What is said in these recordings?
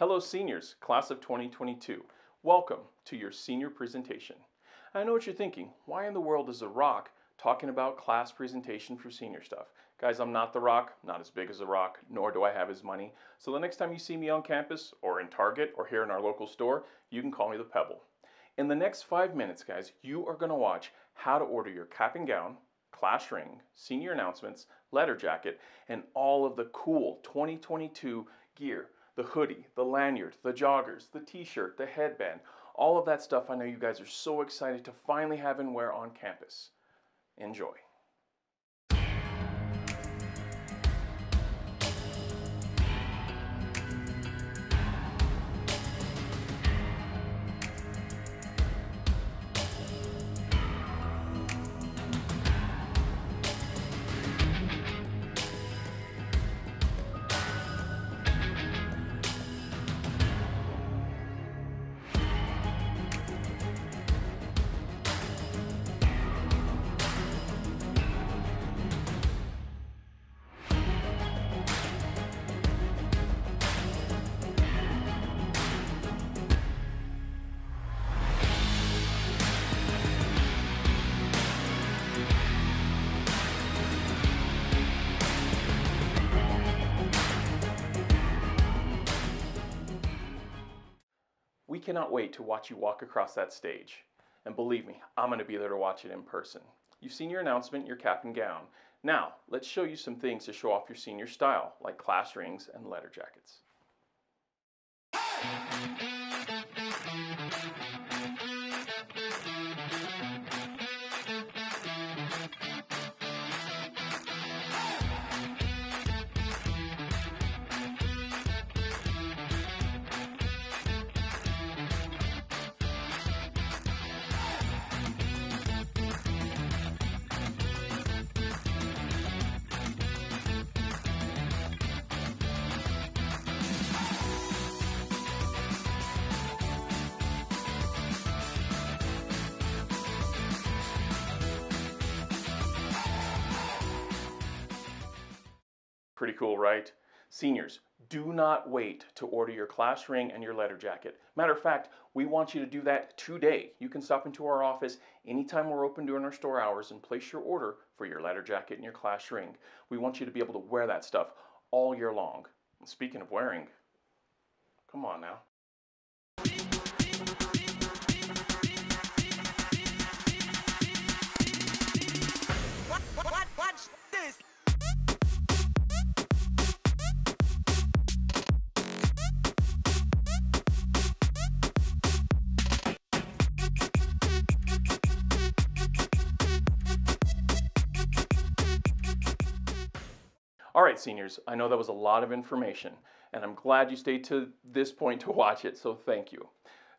Hello seniors, class of 2022. Welcome to your senior presentation. I know what you're thinking. Why in the world is The Rock talking about class presentation for senior stuff? Guys, I'm not The Rock, not as big as The Rock, nor do I have his money. So the next time you see me on campus or in Target or here in our local store, you can call me the Pebble. In the next five minutes, guys, you are going to watch how to order your cap and gown, class ring, senior announcements, letter jacket, and all of the cool 2022 gear the hoodie, the lanyard, the joggers, the t-shirt, the headband, all of that stuff I know you guys are so excited to finally have and wear on campus. Enjoy. We cannot wait to watch you walk across that stage. And believe me, I'm going to be there to watch it in person. You've seen your announcement, your cap and gown. Now, let's show you some things to show off your senior style, like class rings and letter jackets. Pretty cool, right? Seniors, do not wait to order your class ring and your letter jacket. Matter of fact, we want you to do that today. You can stop into our office anytime we're open during our store hours and place your order for your letter jacket and your class ring. We want you to be able to wear that stuff all year long. And speaking of wearing, come on now. All right, seniors, I know that was a lot of information, and I'm glad you stayed to this point to watch it, so thank you.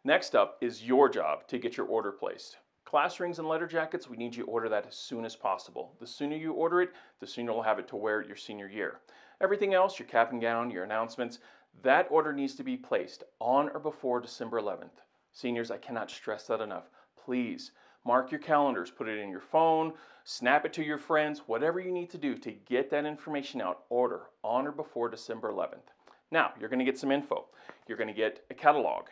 Next up is your job to get your order placed. Class rings and letter jackets, we need you to order that as soon as possible. The sooner you order it, the sooner you'll have it to wear your senior year. Everything else, your cap and gown, your announcements, that order needs to be placed on or before December 11th. Seniors, I cannot stress that enough. Please Mark your calendars, put it in your phone, snap it to your friends, whatever you need to do to get that information out. Order on or before December 11th. Now, you're going to get some info. You're going to get a catalog.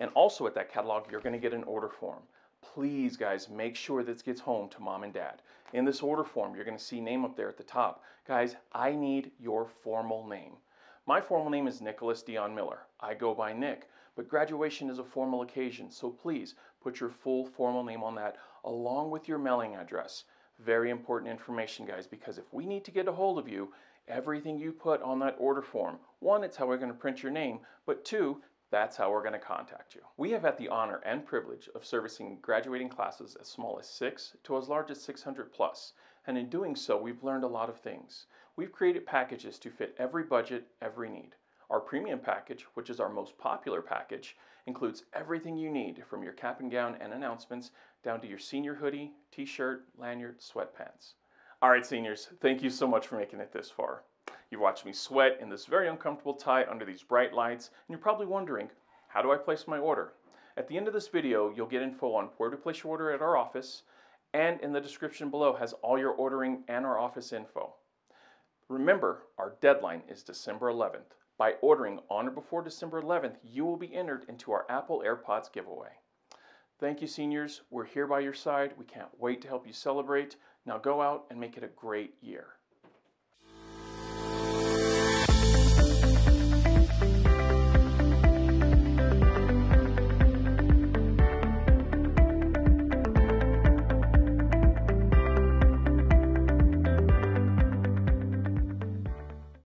And also at that catalog, you're going to get an order form. Please, guys, make sure this gets home to mom and dad. In this order form, you're going to see name up there at the top. Guys, I need your formal name. My formal name is Nicholas Dion Miller. I go by Nick, but graduation is a formal occasion, so please put your full formal name on that along with your mailing address. Very important information, guys, because if we need to get a hold of you, everything you put on that order form, one, it's how we're going to print your name, but two, that's how we're going to contact you. We have had the honor and privilege of servicing graduating classes as small as 6 to as large as 600 plus, and in doing so, we've learned a lot of things. We've created packages to fit every budget, every need. Our premium package, which is our most popular package, includes everything you need from your cap and gown and announcements down to your senior hoodie, t-shirt, lanyard, sweatpants. All right, seniors, thank you so much for making it this far. You've watched me sweat in this very uncomfortable tie under these bright lights, and you're probably wondering, how do I place my order? At the end of this video, you'll get info on where to place your order at our office, and in the description below has all your ordering and our office info. Remember, our deadline is December 11th. By ordering on or before December 11th, you will be entered into our Apple AirPods giveaway. Thank you, seniors. We're here by your side. We can't wait to help you celebrate. Now go out and make it a great year.